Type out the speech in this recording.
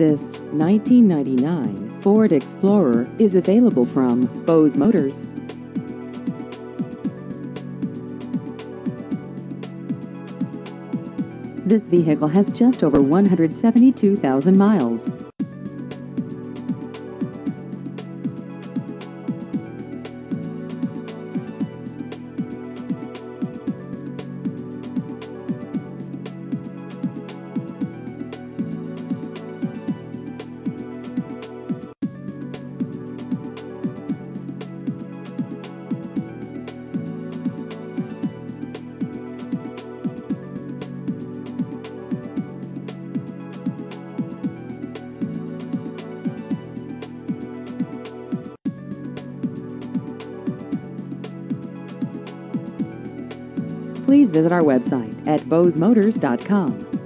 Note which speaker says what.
Speaker 1: This 1999 Ford Explorer is available from Bose Motors. This vehicle has just over 172,000 miles. Please visit our website at bosemotors.com.